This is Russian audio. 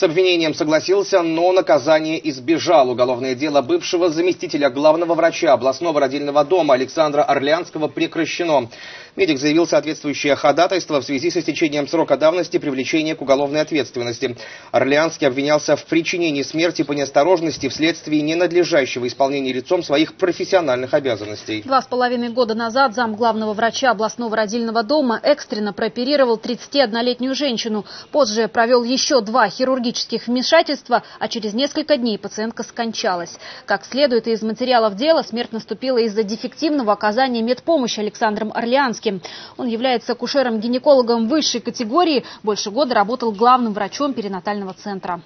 С обвинением согласился, но наказание избежал. Уголовное дело бывшего заместителя главного врача областного родильного дома Александра Орлеанского прекращено. Медик заявил соответствующее ходатайство в связи с истечением срока давности привлечения к уголовной ответственности. Орлеанский обвинялся в причинении смерти по неосторожности вследствие ненадлежащего исполнения лицом своих профессиональных обязанностей. Два с половиной года назад зам главного врача областного родильного дома экстренно прооперировал 31-летнюю женщину. Позже провел еще два хирургических вмешательства, а через несколько дней пациентка скончалась. Как следует из материалов дела, смерть наступила из-за дефективного оказания медпомощи Александром Орлеанским. Он является акушером-гинекологом высшей категории. Больше года работал главным врачом перинатального центра.